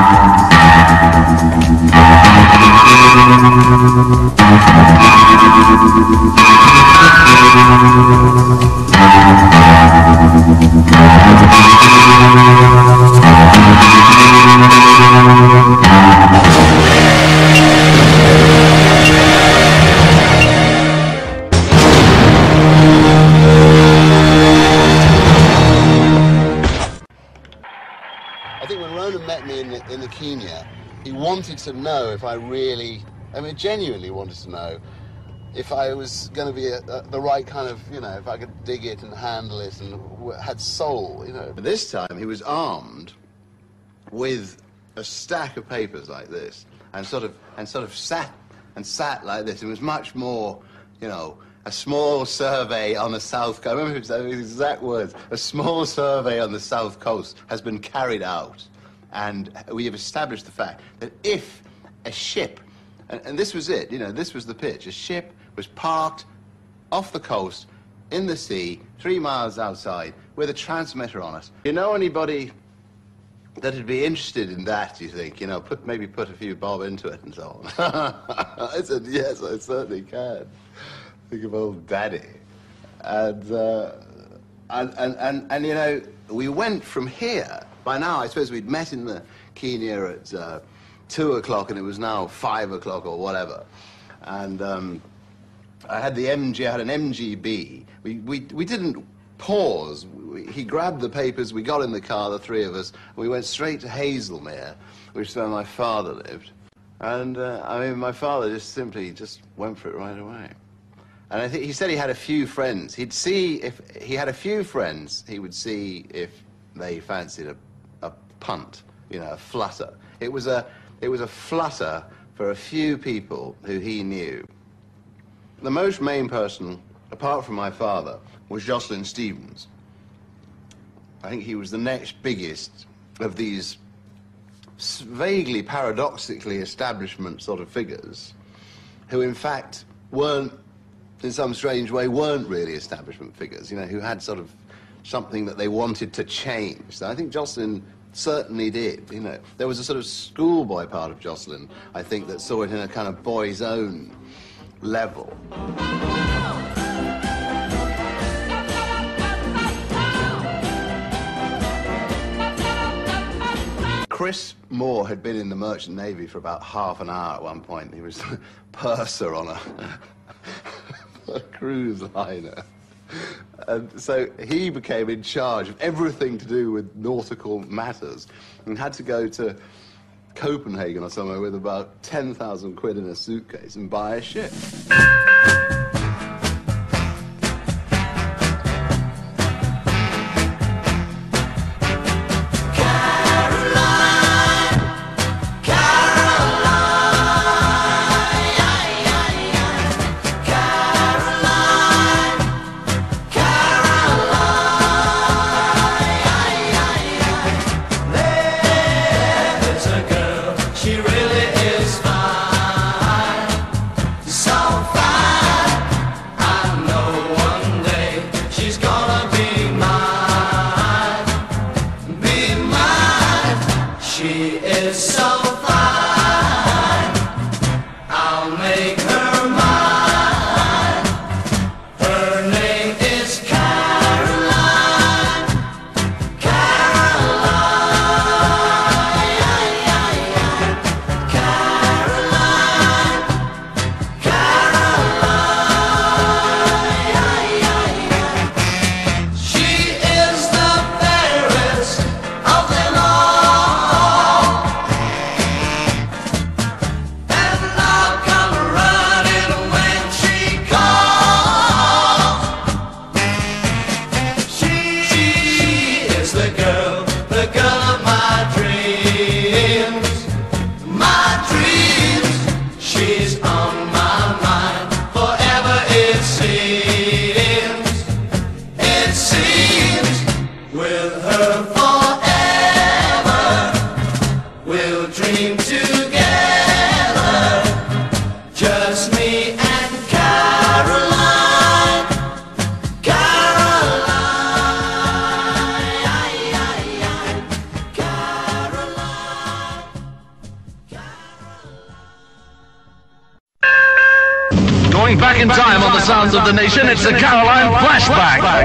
I in the, Kenya, he wanted to know if I really, I mean, genuinely wanted to know if I was going to be a, a, the right kind of, you know, if I could dig it and handle it and had soul, you know. But this time he was armed with a stack of papers like this and sort of and sort of sat and sat like this. It was much more, you know, a small survey on the south coast. I remember his exact words. A small survey on the south coast has been carried out, and we have established the fact that if a ship, and, and this was it, you know, this was the pitch. A ship was parked off the coast in the sea, three miles outside, with a transmitter on it. You know anybody that'd be interested in that, you think? You know, put maybe put a few bob into it and so on. I said, yes, I certainly can. Think of old daddy. And, uh, and, and, and, and, you know, we went from here. By now, I suppose we'd met in the Kenya at uh, 2 o'clock, and it was now 5 o'clock or whatever. And um, I had the MG, I had an MGB. We, we, we didn't pause. We, he grabbed the papers, we got in the car, the three of us, we went straight to Haslemere, which is where my father lived. And, uh, I mean, my father just simply just went for it right away. And I think he said he had a few friends. He'd see if he had a few friends, he would see if they fancied a punt, you know, a flutter. It was a, it was a flutter for a few people who he knew. The most main person, apart from my father, was Jocelyn Stevens. I think he was the next biggest of these vaguely paradoxically establishment sort of figures who in fact weren't in some strange way weren't really establishment figures you know who had sort of something that they wanted to change so i think jocelyn certainly did you know there was a sort of schoolboy part of jocelyn i think that saw it in a kind of boy's own level Chris Moore had been in the Merchant Navy for about half an hour at one point. He was purser on a, a cruise liner. And so he became in charge of everything to do with nautical matters and had to go to Copenhagen or somewhere with about 10,000 quid in a suitcase and buy a ship. Going back in time on the sounds of the nation, it's a Caroline Flashback.